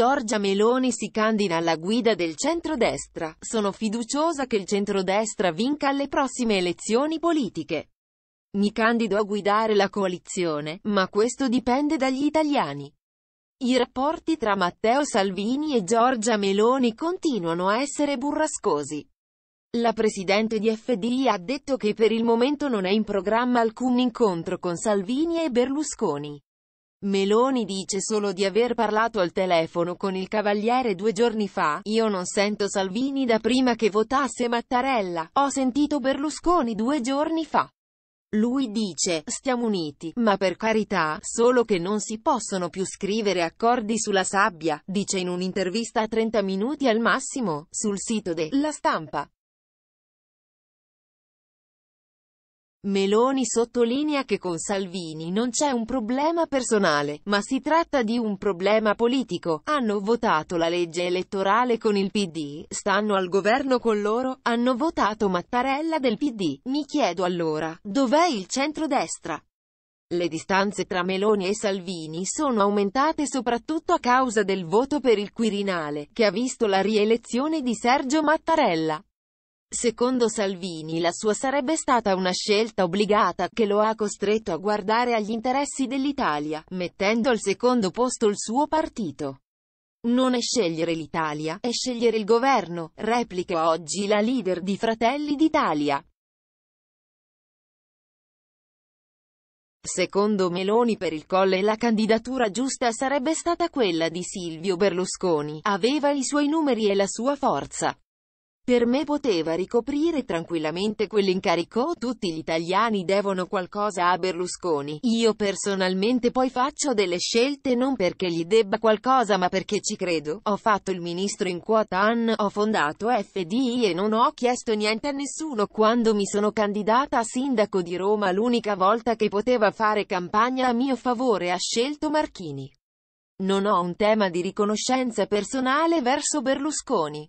Giorgia Meloni si candida alla guida del centrodestra. Sono fiduciosa che il centrodestra vinca alle prossime elezioni politiche. Mi candido a guidare la coalizione, ma questo dipende dagli italiani. I rapporti tra Matteo Salvini e Giorgia Meloni continuano a essere burrascosi. La presidente di FDI ha detto che per il momento non è in programma alcun incontro con Salvini e Berlusconi. Meloni dice solo di aver parlato al telefono con il Cavaliere due giorni fa, io non sento Salvini da prima che votasse Mattarella, ho sentito Berlusconi due giorni fa. Lui dice, stiamo uniti, ma per carità, solo che non si possono più scrivere accordi sulla sabbia, dice in un'intervista a 30 minuti al massimo, sul sito de La Stampa. Meloni sottolinea che con Salvini non c'è un problema personale, ma si tratta di un problema politico. Hanno votato la legge elettorale con il PD, stanno al governo con loro, hanno votato Mattarella del PD. Mi chiedo allora, dov'è il centrodestra? Le distanze tra Meloni e Salvini sono aumentate soprattutto a causa del voto per il Quirinale, che ha visto la rielezione di Sergio Mattarella. Secondo Salvini la sua sarebbe stata una scelta obbligata, che lo ha costretto a guardare agli interessi dell'Italia, mettendo al secondo posto il suo partito. Non è scegliere l'Italia, è scegliere il governo, replica oggi la leader di Fratelli d'Italia. Secondo Meloni per il Colle la candidatura giusta sarebbe stata quella di Silvio Berlusconi, aveva i suoi numeri e la sua forza. Per me poteva ricoprire tranquillamente quell'incarico, tutti gli italiani devono qualcosa a Berlusconi. Io personalmente poi faccio delle scelte non perché gli debba qualcosa ma perché ci credo. Ho fatto il ministro in quota AN, ho fondato FDI e non ho chiesto niente a nessuno. Quando mi sono candidata a sindaco di Roma l'unica volta che poteva fare campagna a mio favore ha scelto Marchini. Non ho un tema di riconoscenza personale verso Berlusconi.